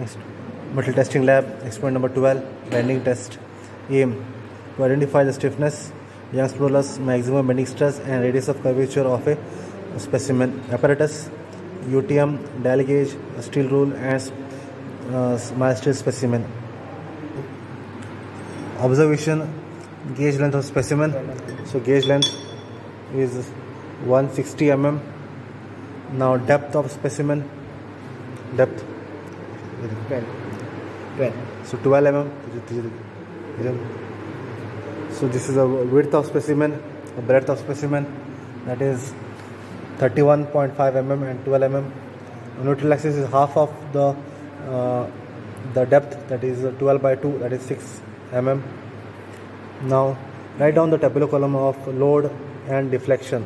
Next, metal testing lab, experiment number 12, bending test. Aim to identify the stiffness, Young's modulus, maximum bending stress, and radius of curvature of a specimen. Apparatus, UTM, dial gauge, steel rule, and uh, specimen. Observation, gauge length of specimen. So gauge length is 160 mm. Now depth of specimen, depth 12. 12. so 12 mm so this is a width of specimen a breadth of specimen that is 31.5 mm and 12 mm neutral axis is half of the uh, the depth that is 12 by 2 that is 6 mm now write down the tabular column of load and deflection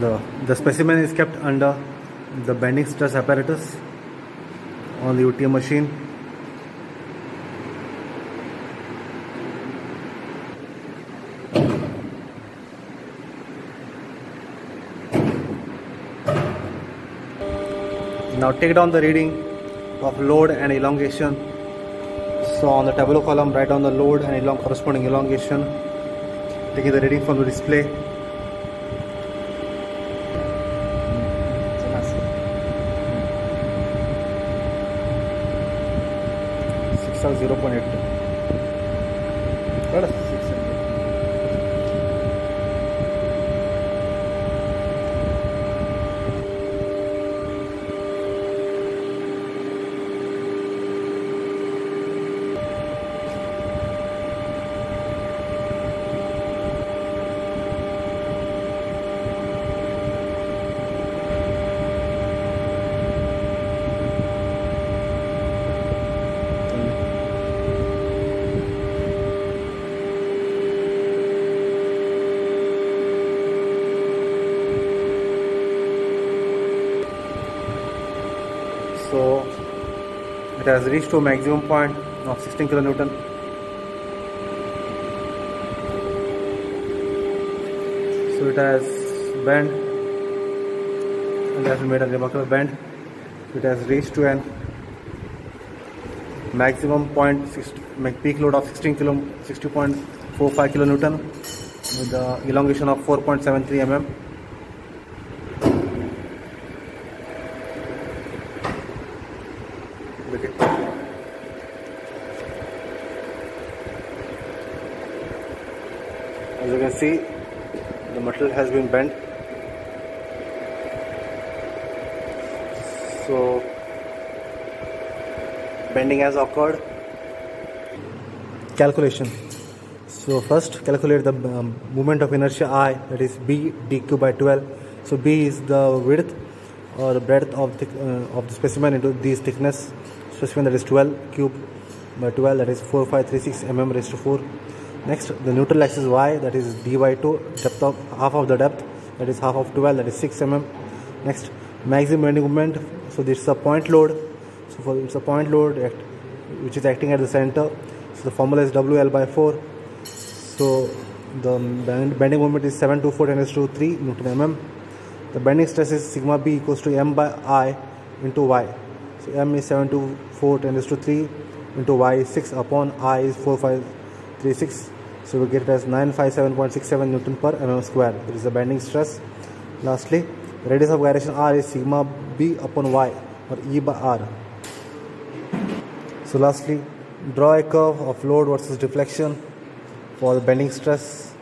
the the specimen is kept under the bending stress apparatus on the UTM machine. Now take down the reading of load and elongation. So on the tabular column, write down the load and elong corresponding elongation. Taking the reading from the display. Six or zero point eight. So it has reached to maximum point of 16 kilonewton. So it has bent. It has made a remarkable bend. It has reached to an maximum point six, peak load of 16 kilo 60.45 kilonewton with the elongation of 4.73 mm. As you can see, the metal has been bent. So, bending has occurred. Calculation. So first, calculate the um, moment of inertia I, that is B d cube by 12. So B is the width or the breadth of the, uh, of the specimen into this thickness specimen that is 12 cube by 12 that is 4536 mm raised to 4 next the neutral axis y that is d by 2 depth of half of the depth that is half of 12 that is 6 mm. Next maximum bending moment so this is a point load. So for it's a point load act, which is acting at the center. So the formula is wl by 4 so the bend, bending moment is 724 10 to 3 newton mm. The bending stress is sigma b equals to m by i into y so m is 724 10 to 3 into y is 6 upon i is 4536 so we get it as 957.67 newton per mm square. There is the bending stress. Lastly radius of gyration r is sigma b upon y or e by r. So lastly draw a curve of load versus deflection for the bending stress